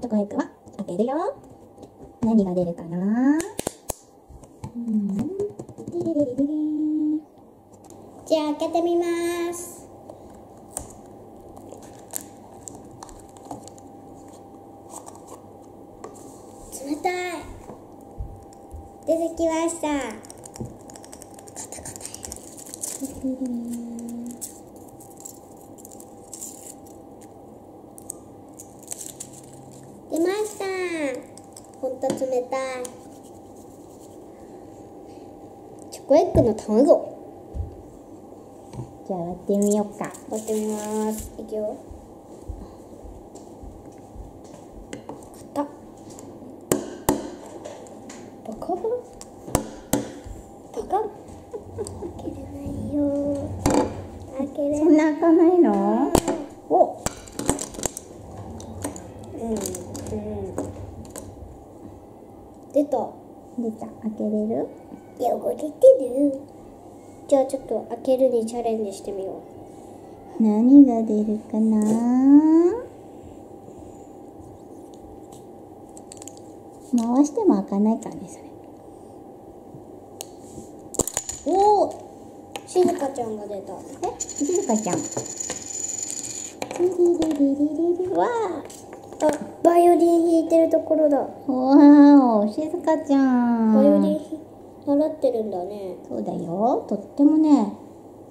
チョコエッグは開けるよ。何が出るかな？うん。デレレレレじゃあ開けてみます。冷たい。出てきました。出ました。ほんと冷たい。チョコエッグの卵。じゃあ割ってみようか。割ってみます。いくよ。硬っバカババカ。開けれないよ。開けれそんな開かないのおうんうん出た出た。開けれる？汚れてる。じゃあちょっと開けるにチャレンジしてみよ何が出るかな？回しても開かないからね、それ。うおおしずかちゃんが出た。え、しずかちゃん。わあバイオリン弾いてるところだーわーお、しずかちゃバイオリンん。習ってるんだねそうだよ。とってもね、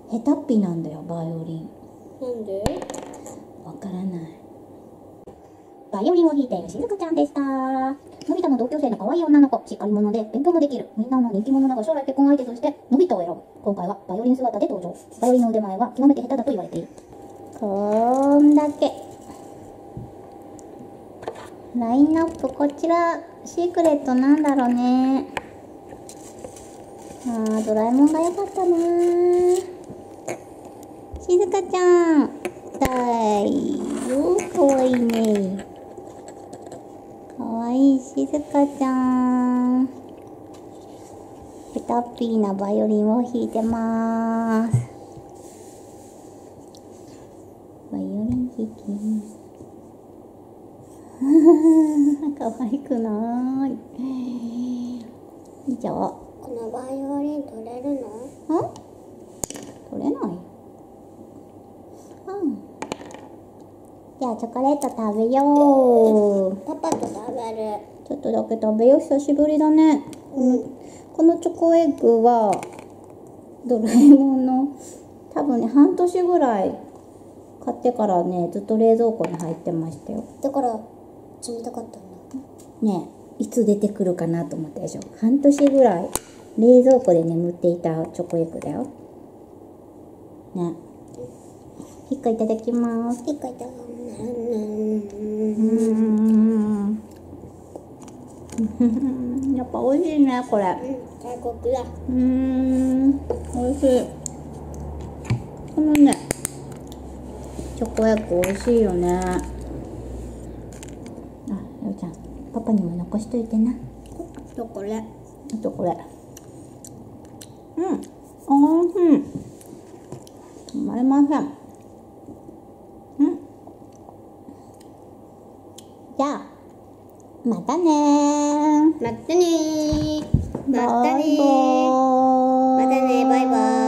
下手っぴなんだよ、バイオリン。なんで？わからない。バイオリンを弾いているしずかちゃんでした。のび太の同級生の可愛い女の子、しっかり者で勉強もできる。みんなの人気者だが将来結婚相手としてのび太を選ぶ。今回はバイオリン姿で登場。バイオリンの腕前は極めて下手だと言われている。こんだけ。ラインナップ、こちら、シークレットなんだろうね。あー、ドラえもんが良かったな。しずかちゃん。だいよ。かわいいね。かわいいしずかちゃん。ペタッピーなバイオリンを弾いてまーす。バイオリン弾き。かわいくない。以上。このバイオリン取れるの？ん？取れない？うん。じゃあチョコレート食べよう。パパと食べるちょっとだけ食べよう。久しぶりだね。この、このチョコエッグは、ドラえもんの、多分ね、半年ぐらい買ってからね、ずっと冷蔵庫に入ってましたよ。だから冷たかったんだねえいつ出てくるかなと思ったでしょ。半年ぐらい冷蔵庫で眠っていたチョコエッグだよ。ね。一個いただきます。一回いたうーん。やっぱ美味しいね、これ。うん外国だうーん。美味しい。このね、チョコエッグ美味しいよね。あ、ようちゃん、パパにも残しといてな。とこれあとこれ。うん。おいしい。止まりません。うん。じゃあ、またねー。またねーまたねまたねバイバーイ